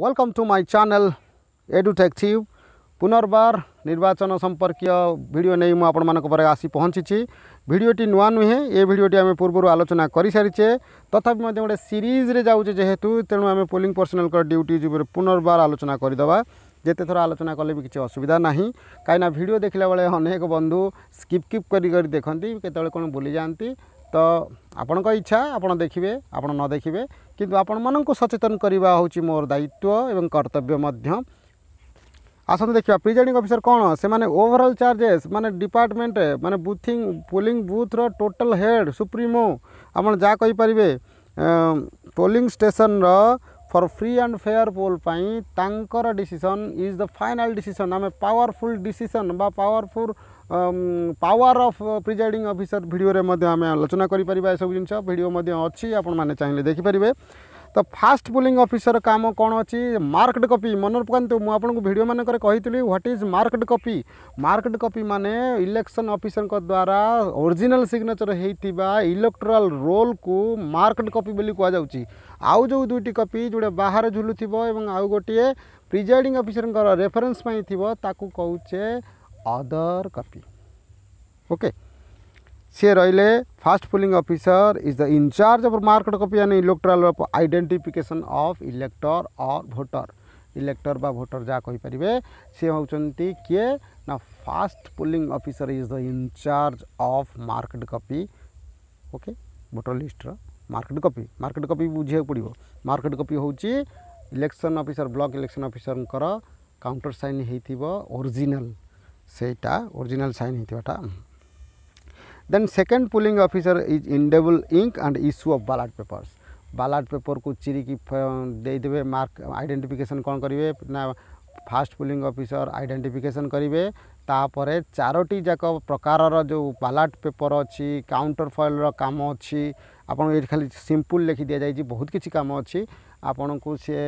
Welcome to my channel Edutech thief পুনর্বার নির্বাচন সম্পর্কীয় video নেই মু আপনার পরে আসি পৌঁছিছি ভিডিওটি নূয়া নুহে এ ভিডিওটি আমি পূর্ব আলোচনা করে সারিছে তথাপি মধ্যে গোটে সিরিজরে যাওছে যেহেতু তেমন আমি পোলিং পর্সনাল ডিউটিজ উপরে পুনর্বার আলোচনা করেদেবা যেতে থর আলোচনা কলে বি কিছু অসুবিধা না কিনা ভিডিও দেখিলা বেড়ে অনেক বন্ধু স্কিপ কিপ করি দেখতে কেতবে কোণ বুলি যাতে ତ ଆପଣଙ୍କ ଇଚ୍ଛା ଆପଣ ଦେଖିବେ ଆପଣ ନ ଦେଖିବେ କିନ୍ତୁ ଆପଣମାନଙ୍କୁ ସଚେତନ କରିବା ହେଉଛି ମୋର ଦାୟିତ୍ୱ ଏବଂ କର୍ତ୍ତବ୍ୟ ମଧ୍ୟ ଆସନ୍ତୁ ଦେଖିବା ପ୍ରିଜାଇଡ଼ିଂ ଅଫିସର କ'ଣ ସେମାନେ ଓଭରଅଲ୍ ଚାର୍ଜେସ୍ ମାନେ ଡିପାର୍ଟମେଣ୍ଟ ମାନେ ବୁଥିଂ ପୋଲିଂ ବୁଥ୍ର ଟୋଟାଲ୍ ହେଡ଼୍ ସୁପ୍ରିମୋ ଆପଣ ଯାହା କହିପାରିବେ polling ଷ୍ଟେସନ୍ର for free and fair poll पर decision is the final decision आम पावरफुल डिसीजन बा powerful power of presiding officer video आम आलोचना करें सब जिन भिड अच्छी आपने मैंने चाहिए देखिपारे ତ ଫାଷ୍ଟ ବୋଲିଂ ଅଫିସର କାମ କ'ଣ ଅଛି ମାର୍କଡ କପି ମନେ ପକାନ୍ତୁ ମୁଁ ଆପଣଙ୍କୁ ଭିଡ଼ିଓ ମାନଙ୍କରେ କହିଥିଲି what is marked copy marked copy ମାନେ ଇଲେକ୍ସନ୍ ଅଫିସରଙ୍କ ଦ୍ୱାରା ଓରିଜିନାଲ୍ ସିଗ୍ନେଚର୍ ହେଇଥିବା ଇଲେକ୍ଟ୍ରାଲ୍ ରୋଲ୍କୁ ମାର୍କଡ କପି ବୋଲି କୁହାଯାଉଛି ଆଉ ଯେଉଁ ଦୁଇଟି କପି ଯେଉଁଟା ବାହାରେ ଝୁଲୁଥିବ ଏବଂ ଆଉ ଗୋଟିଏ ପ୍ରିଜାଇଡ଼ିଂ ଅଫିସରଙ୍କର ରେଫରେନ୍ସ ପାଇଁ ଥିବ ତାକୁ କହୁଛେ ଅଦର କପି ଓକେ सी रे first polling officer is the incharge of marked copy यानी इलेक्ट्राल आइडेंटिफिकेशन ऑफ इलेक्टर और भोटर इलेक्टर बा भोटर जहाँ कहींपर सी हूँ किए ना first polling officer is the in-charge of marked copy okay voter Leicester marked copy marked copy बुझे पड़ो marked copy हूँ election officer block election officer counter sign original सेटा ओरिजिनाल साइन होता Then second polling officer is indelible ink and issue of ballot papers. ballot paper को चिरिकी दे देवे mark identification कौन करेंगे ना ফাষ্ট ପୁଲିଂ ଅଫିସର ଆଇଡେଣ୍ଟିଫିକେସନ୍ କରିବେ ତାପରେ ଚାରୋଟି ଯାକ ପ୍ରକାରର ଯେଉଁ ବାଲାଟ ପେପର ଅଛି କାଉଣ୍ଟର ଫଏଲ୍ର କାମ ଅଛି ଆପଣଙ୍କୁ ଏଇଠି ଖାଲି ସିମ୍ପୁଲ୍ ଲେଖି ଦିଆଯାଇଛି ବହୁତ କିଛି କାମ ଅଛି ଆପଣଙ୍କୁ ସିଏ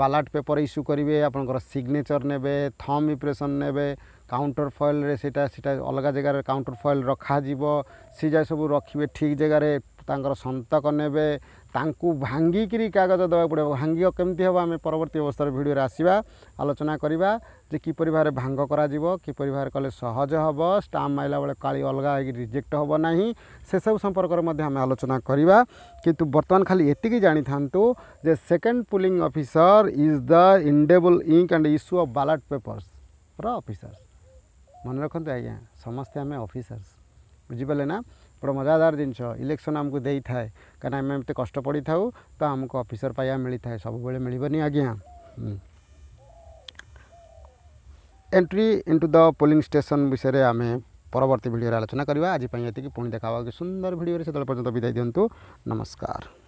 ବାଲାଟ ପେପର ଇସ୍ୟୁ କରିବେ ଆପଣଙ୍କର ସିଗ୍ନେଚର୍ ନେବେ ଥମ୍ ଇମ୍ପ୍ରେସନ୍ ନେବେ କାଉଣ୍ଟର ଫଏଲ୍ରେ ସେଇଟା ସେଇଟା ଅଲଗା ଜାଗାରେ କାଉଣ୍ଟର ଫଏଲ୍ ରଖାଯିବ ସେ ଯାହା ସବୁ ରଖିବେ ଠିକ୍ ଜାଗାରେ ତାଙ୍କର ସନ୍ତକ ନେବେ ତାଙ୍କୁ ଭାଙ୍ଗିକିରି କାଗଜ ଦେବାକୁ ପଡ଼ିବ ଭାଙ୍ଗିବା କେମିତି ହେବ ଆମେ ପରବର୍ତ୍ତୀ ଅବସ୍ଥାରେ ଭିଡ଼ିଓରେ ଆସିବା ଆଲୋଚନା କରିବା ଯେ କିପରି ଭାବରେ ଭାଙ୍ଗ କରାଯିବ କିପରି ଭାବରେ କଲେ ସହଜ ହେବ ଷ୍ଟାମ୍ପ ମାରିଲା ବେଳେ କାଳି ଅଲଗା ହେଇକି ରିଜେକ୍ଟ ହେବ ନାହିଁ ସେସବୁ ସମ୍ପର୍କରେ ମଧ୍ୟ ଆମେ ଆଲୋଚନା କରିବା କିନ୍ତୁ ବର୍ତ୍ତମାନ ଖାଲି ଏତିକି ଜାଣିଥାନ୍ତୁ ଯେ second polling officer is the indelible ink and issue of ballot ପେପର୍ସର officers ମନେ ରଖନ୍ତୁ ଆଜ୍ଞା ସମସ୍ତେ ଆମେ ଅଫିସର୍ସ बुझिपारले मजादार जिस इलेक्सन आमु कहाँ आमे पड़ी पडि त आमको अफिसर पाइ मिथाए सब बेले मिलिबनी आज्ञा entry into the polling station विषयमा आमे परवर्ती भिडियो आलोचना के सुन्दर भिडियो पर्यन्त विद्या दिनु नमस्कार